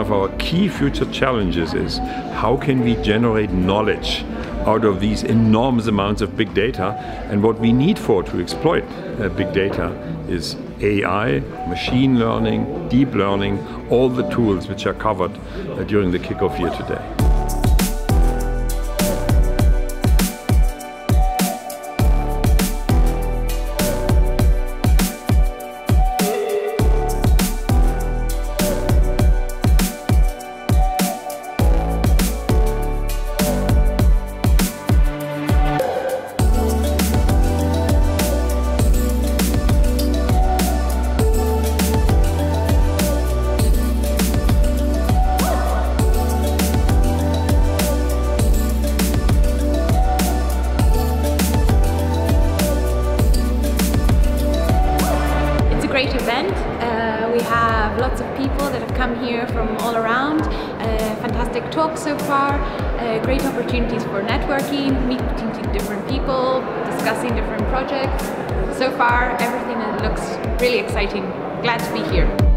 of our key future challenges is how can we generate knowledge out of these enormous amounts of big data and what we need for to exploit uh, big data is AI, machine learning, deep learning, all the tools which are covered uh, during the kickoff here today. Great event. Uh, we have lots of people that have come here from all around. Uh, fantastic talks so far. Uh, great opportunities for networking, meeting different people, discussing different projects. So far, everything looks really exciting. Glad to be here.